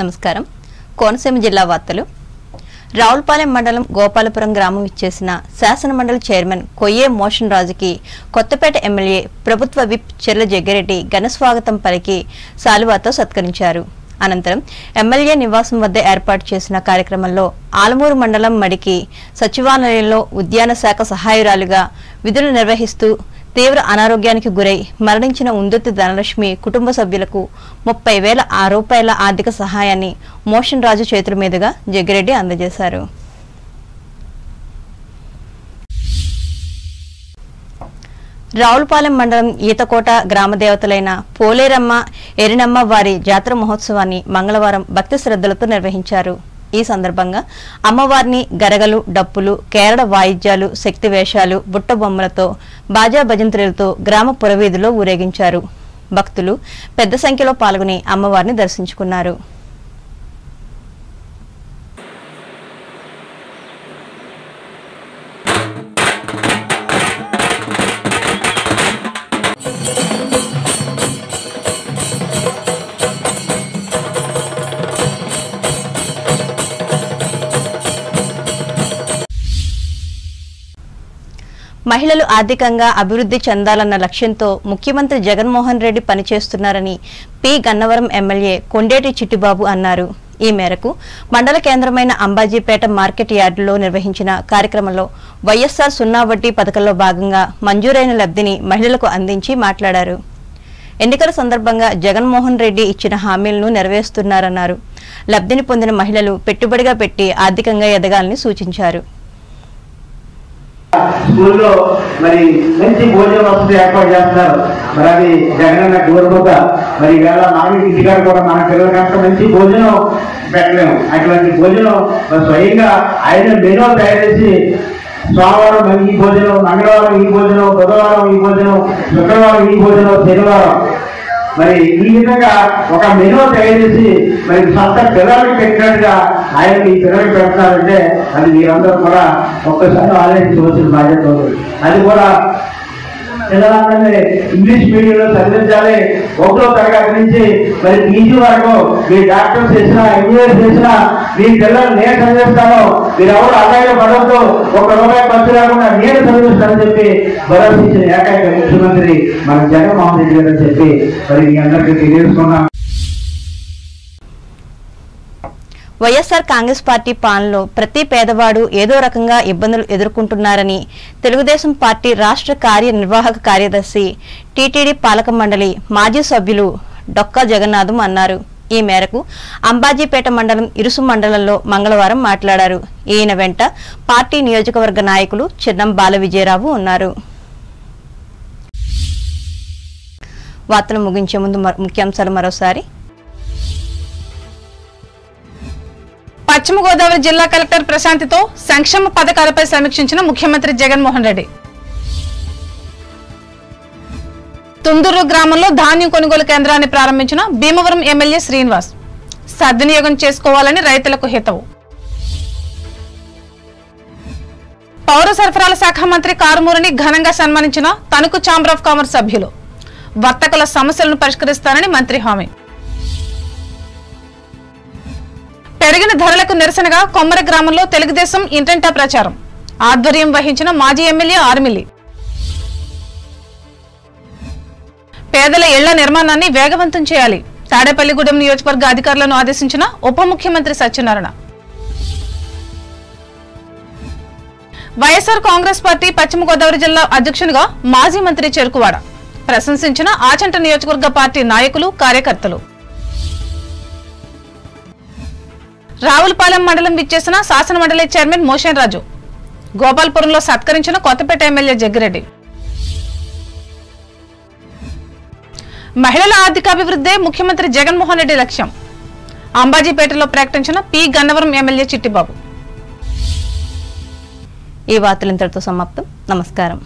నమస్కారం. కోనసీమ జిల్లా వార్తలు. రావులపాలెం మండలం గోపాలపురం గ్రామం ఇచ్చేసిన శాసనమండలి చైర్మన్ కొయ్యే మోషన్ రాజుకి కొత్తపేట ఎమ్మెల్యే ప్రభుత్వ విప్ చెర్ల జగ్గిరెడ్డి ఘన స్వాగతం పలికి శాలువాతో సత్కరించారు. అనంతరం ఎమ్మెల్యే నివాసం వద్ద ఏర్పాటు చేసిన కార్యక్రమంలో ఆలమూరు మండలం మడికి సచివాలయంలో ఉద్యాన శాఖ సహాయురాలుగా విధులు నిర్వహిస్తూ తీవ్ర అనారోగ్యానికి గురై మరణించిన ఉందొత్తి ధనలక్ష్మి కుటుంబ సభ్యులకు ముప్పై వేల ఆ రూపాయల ఆర్థిక సహాయాన్ని మోషన్ రాజు చేతుల మీదుగా జగ్గిరెడ్డి అందజేశారు. రావులపాలెం మండలం ఈతకోట గ్రామ దేవతలైన పోలేరమ్మ ఎరినమ్మ వారి జాతర మహోత్సవాన్ని మంగళవారం భక్తి శ్రద్ధలతో నిర్వహించారు. ఈ సందర్భంగా అమ్మవారిని గరగలు డప్పులు కేరళ వాయిద్యాలు శక్తి వేషాలు బుట్ట బొమ్మలతో బాజా భజంత్రులతో గ్రామ పురవీధిలో ఊరేగించారు. భక్తులు పెద్ద సంఖ్యలో పాల్గొని అమ్మవారిని దర్శించుకున్నారు. మహిళలు ఆర్థికంగా అభివృద్ధి చెందాలన్న లక్ష్యంతో ముఖ్యమంత్రి జగన్మోహన్ రెడ్డి పనిచేస్తున్నారని పి. గన్నవరం ఎమ్మెల్యే కొండేటి చిట్టిబాబు అన్నారు. ఈ మేరకు మండల కేంద్రమైన అంబాజీపేట మార్కెట్ యార్డులో నిర్వహించిన కార్యక్రమంలో వైఎస్ఆర్ సున్నా వడ్డీ పథకంలో భాగంగా మంజూరైన లబ్ధిని మహిళలకు అందించి మాట్లాడారు. ఎన్నికల సందర్భంగా జగన్మోహన్ రెడ్డి ఇచ్చిన హామీలను నెరవేరుస్తున్నారన్నారు. లబ్ధిని పొందిన మహిళలు పెట్టుబడిగా పెట్టి ఆర్థికంగా ఎదగాలని సూచించారు. స్కూల్లో మరి మంచి భోజన వసతి ఏర్పాటు చేస్తున్నారు. మరి అది జగనన్న కోరుకోక మరి ఈవేళ మనం ఇంటికాడ కూడా మన పిల్లలకి అంత మంచి భోజనం పెట్టలేము. అటువంటి భోజనం స్వయంగా ఆయన మెనూ తయారు చేసి సోమవారం ఈ భోజనం మంగళవారం ఈ భోజనం బుధవారం ఈ భోజనం శుక్రవారం ఈ భోజనం శనివారం మరి ఈ విధంగా ఒక మెనూ తయారు చేసి మరి సొంత పిల్లలకి పెట్టినట్టుగా ఆయన ఈ పిల్లలకి పెడతారంటే అది మీరందరూ కూడా ఒక్కసారి ఆలోచించవలసిన బాధ్యత అది కూడా పిల్లలందరినీ ఇంగ్లీష్ మీడియంలో చదివించాలి. ఒకటో తరగతి నుంచి మరి పీజీ వరకు మీ డాక్టర్స్ చేసినా ఇంజనీర్స్ చేసినా మీ పిల్లలు నేను చదివిస్తాను. మీరు ఎవరు ఆదాయ పడవద్దు ఒక రూపాయి ఖర్చు లేకుండా నేను చదివిస్తానని చెప్పి భరోసా ఇచ్చిన ఏకైక ముఖ్యమంత్రి మన జగన్మోహన్ రెడ్డి గారు చెప్పి మరి మీ అందరికీ తెలియజేసుకున్నాం వైఎస్ఆర్ కాంగ్రెస్ పార్టీ పాలనలో ప్రతి పేదవాడు ఏదో రకంగా ఇబ్బందులు ఎదుర్కొంటున్నారని తెలుగుదేశం పార్టీ రాష్ట్ర కార్యనిర్వాహక కార్యదర్శి టీటీడీ పాలక మండలి మాజీ సభ్యులు డొక్కా జగన్నాథం అన్నారు. ఈ మేరకు అంబాజీపేట మండలం ఇరుసు మండలంలో మంగళవారం మాట్లాడారు. ఈయన వెంట పార్టీ నియోజకవర్గ నాయకులు చిన్నం బాల విజయరావు ఉన్నారు. వార్తలు ముగించే ముందు ముఖ్యాంశాలు మరోసారి. పశ్చిమ గోదావరి జిల్లా కలెక్టర్ ప్రశాంతితో సంక్షేమ పథకాలపై సమీక్షించిన ముఖ్యమంత్రి జగన్మోహన్ రెడ్డి. తుందూరు గ్రామంలో ధాన్యం కొనుగోలు కేంద్రాన్ని ప్రారంభించిన భీమవరం ఎమ్మెల్యే శ్రీనివాస్. సద్వినియోగం చేసుకోవాలని రైతులకు హితవు. పౌర సరఫరాల శాఖ మంత్రి కారుమూరిని ఘనంగా సన్మానించిన తణుకు ఛాంబర్ ఆఫ్ కామర్స్ సభ్యులు. వర్తకుల సమస్యలను పరిష్కరిస్తానని మంత్రి హామీ. పెరిగిన ధరలకు నిరసనగా కొమ్మర గ్రామంలో తెలుగుదేశం ఇంటంటా ప్రచారం. ఆధ్వర్యం వహించిన మాజీ ఎమ్మెల్యే ఆర్మిల్లి పేదల ఇళ్ళ నిర్మాణాన్ని వేగవంతం చేయాలి. తాడేపల్లిగూడెం నియోజకవర్గ అధికారులను ఆదేశించిన ఉప ముఖ్యమంత్రి సత్యనారాయణ. వైఎస్ఆర్ కాంగ్రెస్ పార్టీ పశ్చిమ గోదావరి జిల్లా అధ్యక్షునిగా మాజీ మంత్రి చెరుకువాడ. ప్రశంసించిన ఆచంట నియోజకవర్గ పార్టీ నాయకులు కార్యకర్తలు. రావులపాలెం మండలం విచ్చేసిన శాసన మండలి చైర్మన్ మోషన్ రాజు. గోపాల్పురంలో సత్కరించిన కొత్తపేట ఎమ్మెల్యే జగ్గిరెడ్డి. మహిళల ఆర్థికాభివృద్ధే ముఖ్యమంత్రి జగన్మోహన్ రెడ్డి లక్ష్యం. అంబాజీపేటలో ప్రకటించిన పి గన్నవరం ఎమ్మెల్యే చిట్టిబాబు. ఈ వార్తలు ఇంతటితో సమాప్తం. నమస్కారం.